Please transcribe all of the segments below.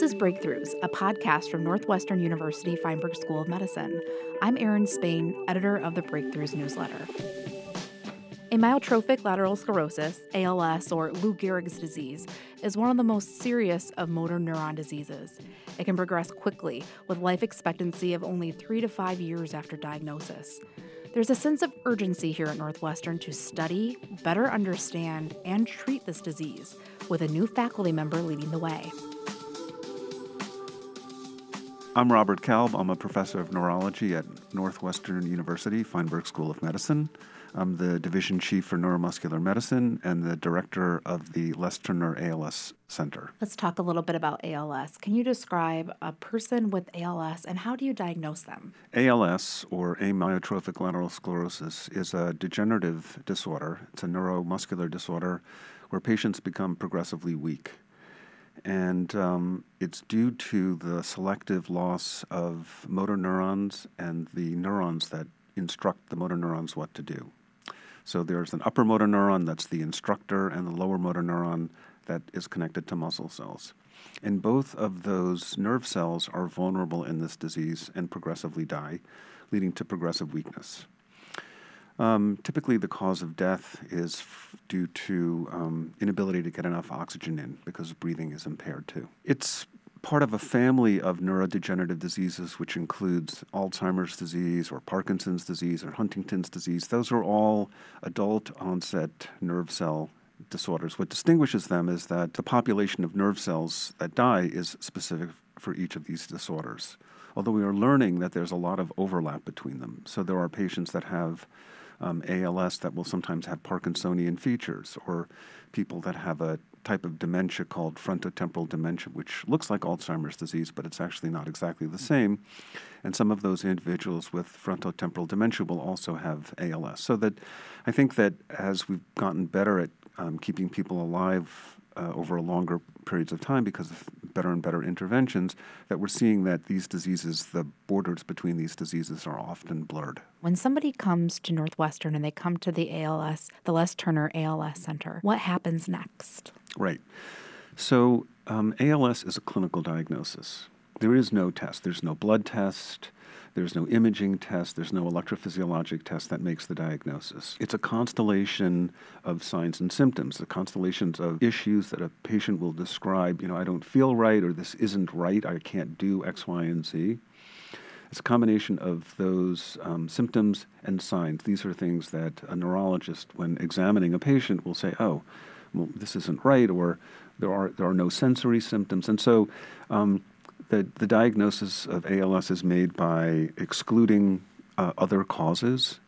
This is Breakthroughs, a podcast from Northwestern University Feinberg School of Medicine. I'm Erin Spain, editor of the Breakthroughs newsletter. Amyotrophic lateral sclerosis, ALS, or Lou Gehrig's disease, is one of the most serious of motor neuron diseases. It can progress quickly, with life expectancy of only three to five years after diagnosis. There's a sense of urgency here at Northwestern to study, better understand, and treat this disease, with a new faculty member leading the way. I'm Robert Kalb. I'm a professor of neurology at Northwestern University Feinberg School of Medicine. I'm the division chief for neuromuscular medicine and the director of the Les Turner ALS Center. Let's talk a little bit about ALS. Can you describe a person with ALS and how do you diagnose them? ALS, or amyotrophic lateral sclerosis, is a degenerative disorder. It's a neuromuscular disorder where patients become progressively weak and um, it's due to the selective loss of motor neurons and the neurons that instruct the motor neurons what to do. So there's an upper motor neuron that's the instructor, and the lower motor neuron that is connected to muscle cells. And both of those nerve cells are vulnerable in this disease and progressively die, leading to progressive weakness. Um, typically, the cause of death is f- due to um, inability to get enough oxygen in because breathing is impaired too. It's part of a family of neurodegenerative diseases, which includes Alzheimer's disease or Parkinson's disease or Huntington's disease. Those are all adult onset nerve cell disorders. What distinguishes them is that the population of nerve cells that die is specific for each of these disorders. Although we are learning that there's a lot of overlap between them. So there are patients that have um, ALS that will sometimes have Parkinsonian features, or people that have a type of dementia called frontotemporal dementia, which looks like Alzheimer's disease, but it's actually not exactly the same. And some of those individuals with frontotemporal dementia will also have ALS. So that I think that as we've gotten better at um, keeping people alive uh, over longer periods of time because of better and better interventions, that we're seeing that these diseases, the borders between these diseases are often blurred. When somebody comes to Northwestern and they come to the ALS, the Les Turner ALS Center, what happens next? Right. So, um, ALS is a clinical diagnosis. There is no test, there's no blood test. There's no imaging test, there's no electrophysiologic test that makes the diagnosis. It's a constellation of signs and symptoms, the constellations of issues that a patient will describe, you know, I don't feel right, or this isn't right, I can't do X, Y, and Z. It's a combination of those um, symptoms and signs. These are things that a neurologist, when examining a patient, will say, oh, well, this isn't right, or there are, there are no sensory symptoms. And so, um, the, the diagnosis of ALS is made by excluding uh, other causes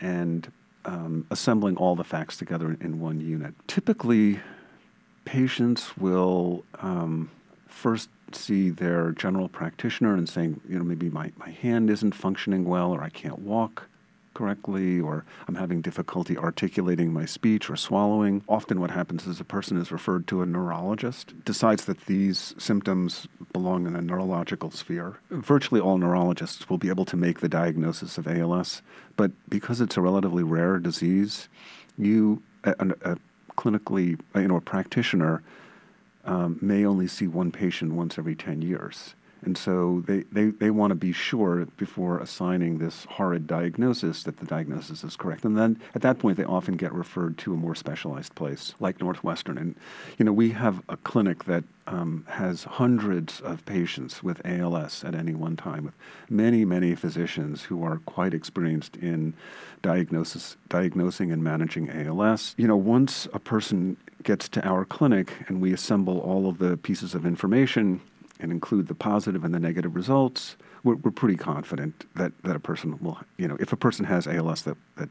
and um, assembling all the facts together in one unit. Typically, patients will um, first see their general practitioner and saying, you know, maybe my, my hand isn't functioning well or I can't walk correctly or I'm having difficulty articulating my speech or swallowing. Often, what happens is a person is referred to a neurologist, decides that these symptoms belong in a neurological sphere. Virtually all neurologists will be able to make the diagnosis of ALS, but because it's a relatively rare disease, you, a, a clinically, you know, a practitioner um, may only see one patient once every 10 years. And so they, they, they want to be sure before assigning this horrid diagnosis that the diagnosis is correct. And then at that point, they often get referred to a more specialized place like Northwestern. And, you know, we have a clinic that um, has hundreds of patients with ALS at any one time, with many, many physicians who are quite experienced in diagnosis, diagnosing and managing ALS. You know, once a person gets to our clinic and we assemble all of the pieces of information and include the positive and the negative results, we're, we're pretty confident that, that a person will, you know, if a person has ALS, that, that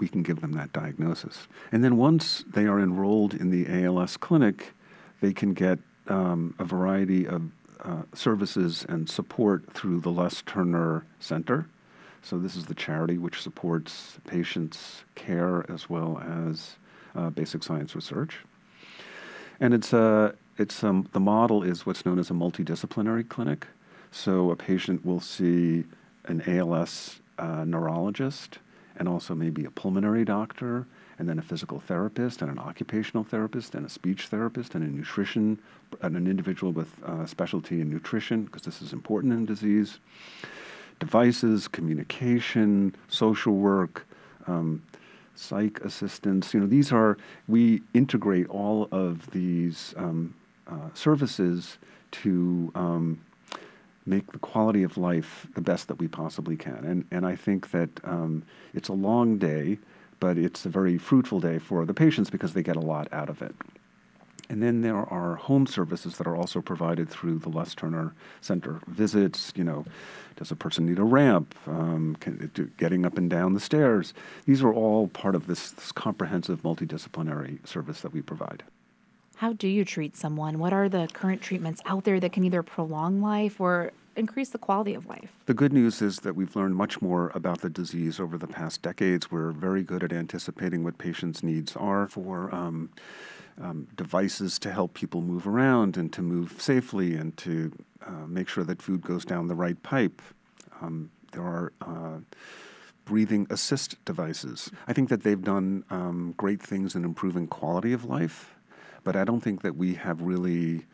we can give them that diagnosis. And then once they are enrolled in the ALS clinic, they can get um, a variety of uh, services and support through the Les Turner Center. So, this is the charity which supports patients' care as well as uh, basic science research. And it's a it's um, the model is what's known as a multidisciplinary clinic. So a patient will see an ALS uh, neurologist, and also maybe a pulmonary doctor, and then a physical therapist, and an occupational therapist, and a speech therapist, and a nutrition, and an individual with uh, specialty in nutrition, because this is important in disease. Devices, communication, social work, um, psych assistance. You know, these are, we integrate all of these um, uh, services to um, make the quality of life the best that we possibly can. And, and I think that um, it's a long day, but it's a very fruitful day for the patients because they get a lot out of it. And then there are home services that are also provided through the Les Turner Center. Visits, you know, does a person need a ramp? Um, can, do, getting up and down the stairs. These are all part of this, this comprehensive multidisciplinary service that we provide. How do you treat someone? What are the current treatments out there that can either prolong life or increase the quality of life? The good news is that we've learned much more about the disease over the past decades. We're very good at anticipating what patients' needs are for um, um, devices to help people move around and to move safely and to uh, make sure that food goes down the right pipe. Um, there are uh, breathing assist devices. I think that they've done um, great things in improving quality of life but I don't think that we have really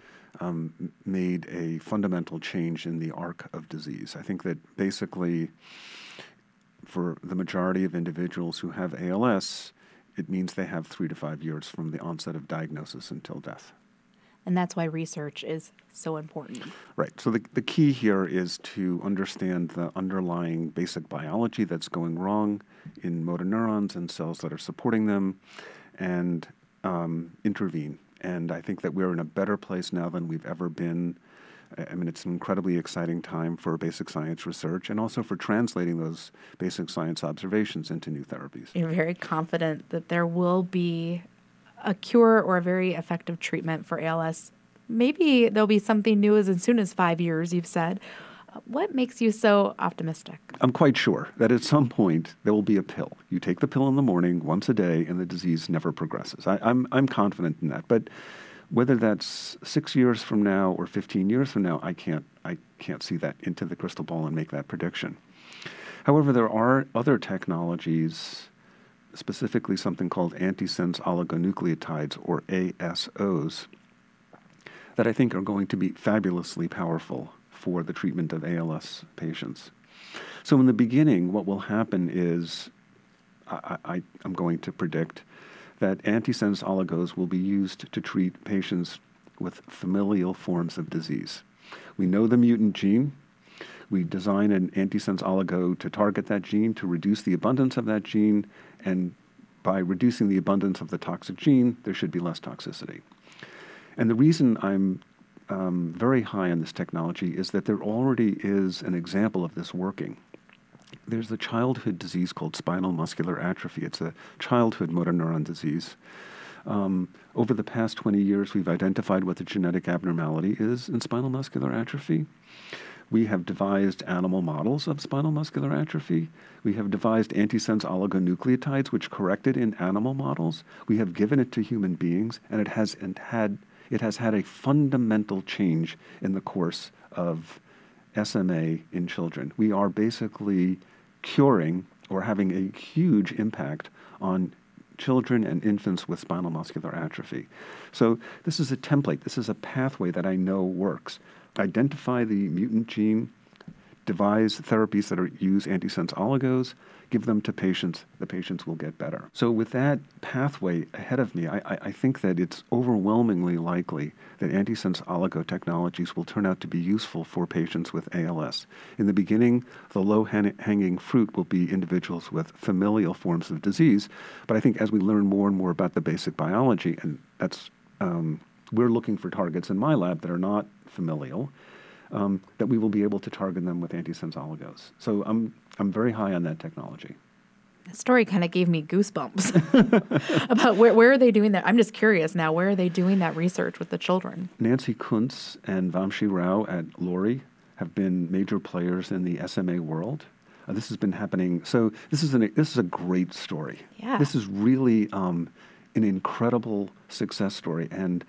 um, made a fundamental change in the arc of disease. I think that basically, for the majority of individuals who have ALS, it means they have three to five years from the onset of diagnosis until death. And that's why research is so important. Right. So the, the key here is to understand the underlying basic biology that's going wrong in motor neurons and cells that are supporting them and um, intervene and I think that we're in a better place now than we've ever been. I mean, it's an incredibly exciting time for basic science research and also for translating those basic science observations into new therapies. You're very confident that there will be a cure or a very effective treatment for ALS. Maybe there'll be something new as soon as five years, you've said. What makes you so optimistic? I'm quite sure that at some point there will be a pill. You take the pill in the morning once a day, and the disease never progresses. I, I'm I'm confident in that, but whether that's six years from now or 15 years from now, I can't I can't see that into the crystal ball and make that prediction. However, there are other technologies, specifically something called antisense oligonucleotides or ASOs, that I think are going to be fabulously powerful for the treatment of ALS patients. So, in the beginning, what will happen is I, I, am going to predict that antisense oligos will be used to treat patients with familial forms of disease. We know the mutant gene. We design an antisense oligo to target that gene, to reduce the abundance of that gene, and by reducing the abundance of the toxic gene, there should be less toxicity. And the reason I'm um, very high on this technology is that there already is an example of this working. There's a childhood disease called spinal muscular atrophy. It's a childhood motor neuron disease. Um, over the past 20 years, we've identified what the genetic abnormality is in spinal muscular atrophy. We have devised animal models of spinal muscular atrophy. We have devised antisense oligonucleotides, which correct it in animal models. We have given it to human beings, and it has and had it has had a fundamental change in the course of SMA in children. We are basically curing or having a huge impact on children and infants with spinal muscular atrophy. So, this is a template, this is a pathway that I know works. Identify the mutant gene, devise therapies that are, use antisense oligos, give them to patients, the patients will get better. So, with that pathway ahead of me, I, I think that it's overwhelmingly likely that antisense oligo technologies will turn out to be useful for patients with ALS. In the beginning, the low hanging fruit will be individuals with familial forms of disease, but I think as we learn more and more about the basic biology, and that's um, we're looking for targets in my lab that are not familial um, that we will be able to target them with antisense oligos. So I'm, I'm very high on that technology. The story kind of gave me goosebumps about where, where are they doing that? I'm just curious now, where are they doing that research with the children? Nancy Kuntz and Vamshi Rao at Lurie have been major players in the SMA world. Uh, this has been happening. So this is an, this is a great story. Yeah. This is really um, an incredible success story, and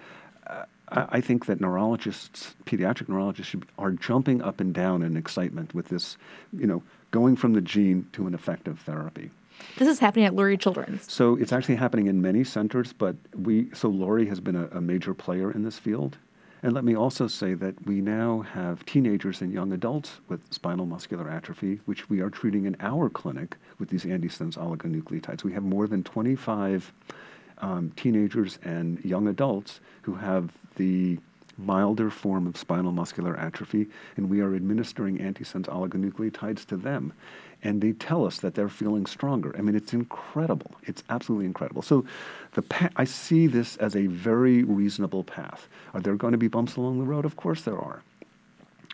uh, I think that neurologists, pediatric neurologists, should, are jumping up and down in excitement with this, you know, going from the gene to an effective therapy. This is happening at Lurie Children's. So it's actually happening in many centers, but we so Lurie has been a, a major player in this field. And let me also say that we now have teenagers and young adults with spinal muscular atrophy, which we are treating in our clinic with these antisense oligonucleotides. We have more than 25 um, teenagers and young adults who have the milder form of spinal muscular atrophy, and we are administering antisense oligonucleotides to them. And they tell us that they're feeling stronger. I mean, it's incredible. It's absolutely incredible. So, the pa- I see this as a very reasonable path. Are there going to be bumps along the road? Of course there are.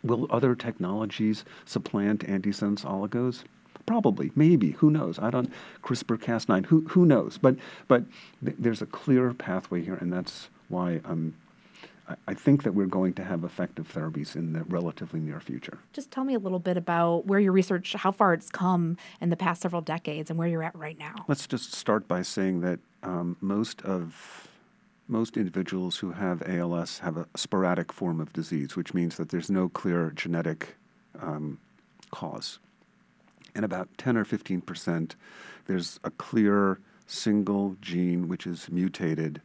Will other technologies supplant antisense oligos? Probably, maybe. Who knows? I don't. CRISPR-Cas9. Who who knows? But but th- there's a clear pathway here, and that's why I'm I think that we're going to have effective therapies in the relatively near future. Just tell me a little bit about where your research, how far it's come in the past several decades, and where you're at right now. Let's just start by saying that um, most of most individuals who have ALS have a sporadic form of disease, which means that there's no clear genetic um, cause. And about 10 or 15 percent, there's a clear single gene which is mutated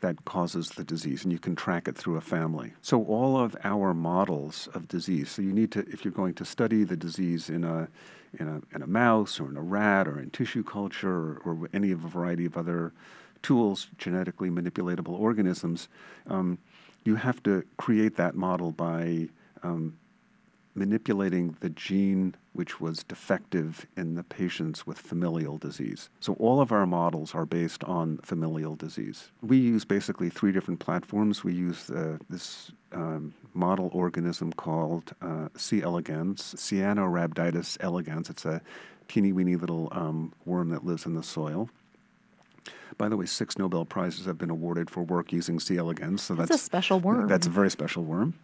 that causes the disease, and you can track it through a family. So, all of our models of disease, so you need to, if you're going to study the disease in a, in a, in a mouse or in a rat or in tissue culture or, or any of a variety of other tools, genetically manipulatable organisms, um, you have to create that model by um, manipulating the gene which was defective in the patients with familial disease. So all of our models are based on familial disease. We use basically three different platforms. We use uh, this um, model organism called uh, C. elegans, Caenorhabditis elegans. It's a teeny weeny little um, worm that lives in the soil. By the way, six Nobel Prizes have been awarded for work using C. elegans. So that's, that's a special worm. That's a very special worm.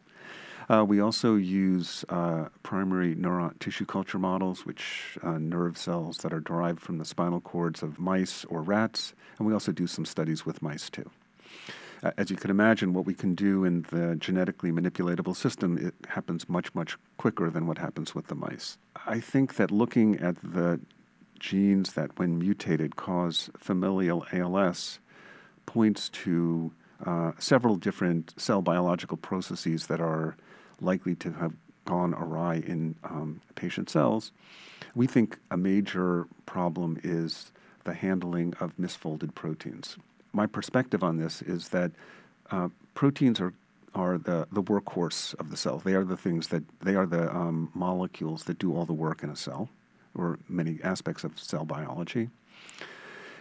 Uh, we also use uh, primary neuron tissue culture models, which uh, nerve cells that are derived from the spinal cords of mice or rats, and we also do some studies with mice too. Uh, as you can imagine, what we can do in the genetically manipulatable system it happens much much quicker than what happens with the mice. I think that looking at the genes that, when mutated, cause familial ALS points to uh, several different cell biological processes that are likely to have gone awry in um, patient cells. We think a major problem is the handling of misfolded proteins. My perspective on this is that uh, proteins are are the, the workhorse of the cell. They are the things that they are the um, molecules that do all the work in a cell, or many aspects of cell biology.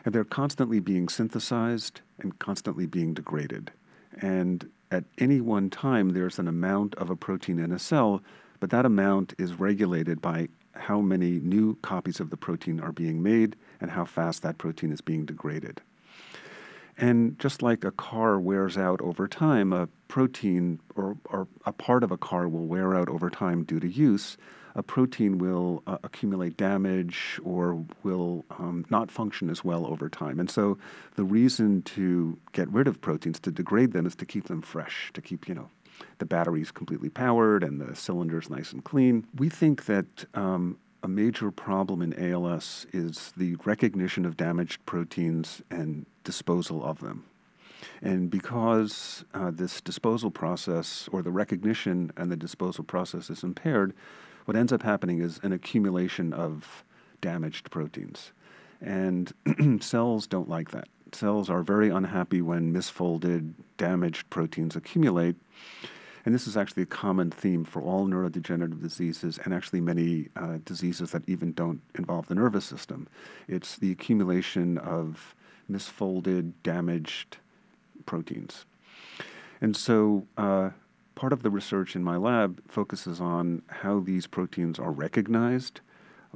And they're constantly being synthesized and constantly being degraded. And at any one time, there's an amount of a protein in a cell, but that amount is regulated by how many new copies of the protein are being made and how fast that protein is being degraded. And just like a car wears out over time, a protein or, or a part of a car will wear out over time due to use a protein will uh, accumulate damage or will um, not function as well over time. And so the reason to get rid of proteins, to degrade them, is to keep them fresh, to keep, you know, the batteries completely powered and the cylinders nice and clean. We think that um, a major problem in ALS is the recognition of damaged proteins and disposal of them. And because uh, this disposal process, or the recognition and the disposal process, is impaired, what ends up happening is an accumulation of damaged proteins. And cells don't like that. Cells are very unhappy when misfolded, damaged proteins accumulate. And this is actually a common theme for all neurodegenerative diseases and actually many uh, diseases that even don't involve the nervous system. It's the accumulation of misfolded, damaged proteins. And so uh, part of the research in my lab focuses on how these proteins are recognized,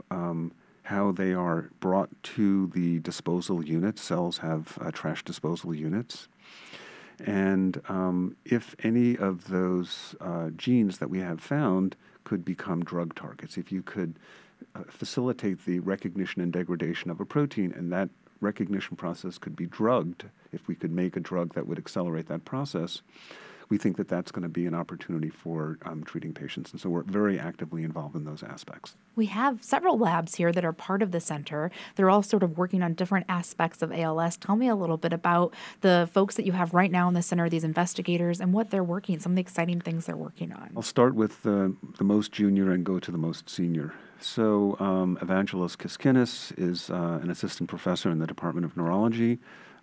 um, how they are brought to the disposal unit. Cells have uh, trash disposal units. And um, if any of those uh, genes that we have found could become drug targets, if you could uh, facilitate the recognition and degradation of a protein, and that recognition process could be drugged, if we could make a drug that would accelerate that process, we think that that's going to be an opportunity for um, treating patients. And so we're very actively involved in those aspects. We have several labs here that are part of the center. They're all sort of working on different aspects of ALS. Tell me a little bit about the folks that you have right now in the center, these investigators, and what they're working, some of the exciting things they're working on. I'll start with the, the most junior and go to the most senior. So, um, Evangelos Kiskinis is uh, an assistant professor in the Department of Neurology.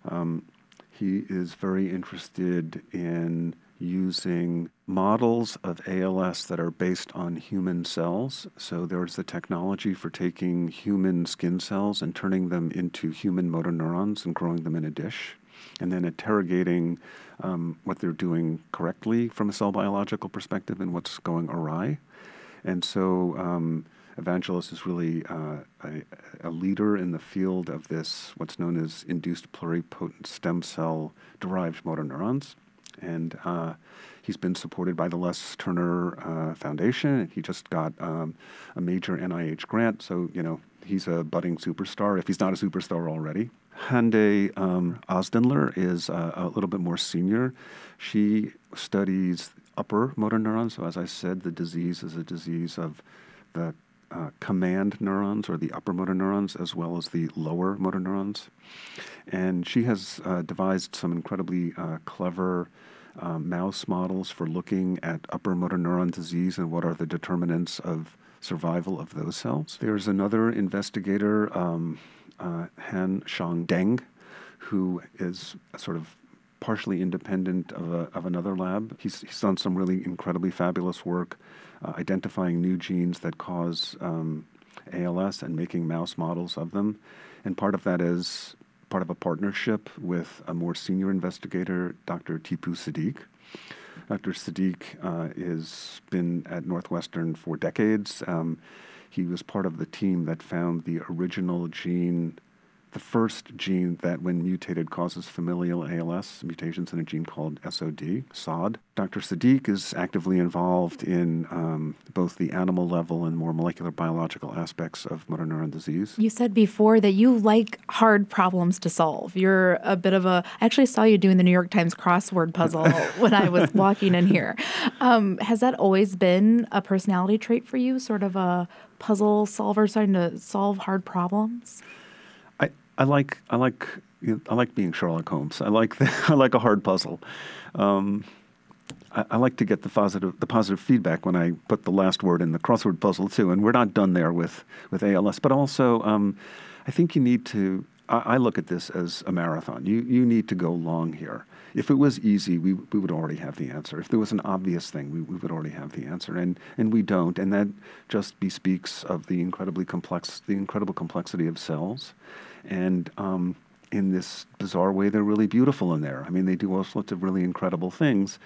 Um, he is very interested in using models of ALS that are based on human cells. So there's the technology for taking human skin cells and turning them into human motor neurons and growing them in a dish, and then interrogating um, what they're doing correctly from a cell biological perspective and what's going awry. And so um, Evangelos is really uh, a, a, leader in the field of this, what's known as induced pluripotent stem cell derived motor neurons. And uh, he's been supported by the Les Turner uh, Foundation. He just got um, a major NIH grant, so, you know, he's a budding superstar if he's not a superstar already. Hande um, Ozdinler is uh, a little bit more senior. She studies upper motor neurons. So, as I said, the disease is a disease of the uh, command neurons or the upper motor neurons as well as the lower motor neurons. And she has uh, devised some incredibly uh, clever uh, mouse models for looking at upper motor neuron disease and what are the determinants of survival of those cells. There's another investigator, um, uh, Han-Xiang Deng, who is sort of partially independent of, a, of another lab. He's, he's done some really incredibly fabulous work uh, identifying new genes that cause um, ALS and making mouse models of them. And part of that is part of a partnership with a more senior investigator, Dr. Tipu Siddique. Dr. Uh, has been at Northwestern for decades. Um, he was part of the team that found the original gene the first gene that, when mutated, causes familial ALS, mutations in a gene called SOD, SOD. Dr. Siddique is actively involved in um, both the animal level and more molecular biological aspects of motor neuron disease. You said before that you like hard problems to solve. You're a bit of a. I actually saw you doing the New York Times crossword puzzle when I was walking in here. Um, has that always been a personality trait for you, sort of a puzzle solver, starting to solve hard problems? I like I like I like being Sherlock Holmes. I like the, I like a hard puzzle. Um, I, I, like to get the positive the positive feedback when I put the last word in the crossword puzzle too. And we're not done there with with ALS, but also um, I think you need to. I, I look at this as a marathon. You you need to go long here. If it was easy, we, we would already have the answer. If there was an obvious thing, we, we would already have the answer. And, and we don't. And that just bespeaks of the incredibly complex, the incredible complexity of cells and um, in this bizarre way, they're really beautiful in there. I mean, they do all sorts of really incredible things,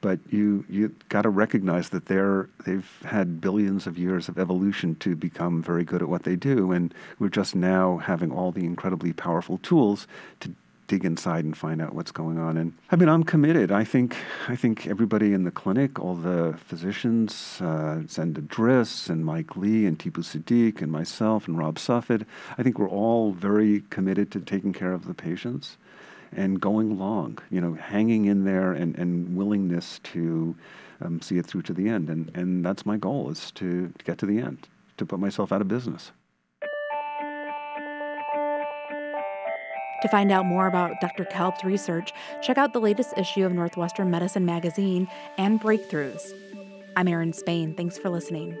but you you got to recognize that they're they've had billions of years of evolution to become very good at what they do, and we're just now having all the incredibly powerful tools to dig inside and find out what's going on. And I mean, I'm committed. I think I think everybody in the clinic, all the physicians, uh, Senda Driss and Mike Lee and Tipu Siddique and myself and Rob Suffolk, I think we're all very committed to taking care of the patients and going long, you know, hanging in there and, and willingness to um, see it through to the end. And, and that's my goal is to, to get to the end, to put myself out of business. To find out more about Dr. Kalb's research, check out the latest issue of Northwestern Medicine magazine and Breakthroughs. I'm Erin Spain. Thanks for listening.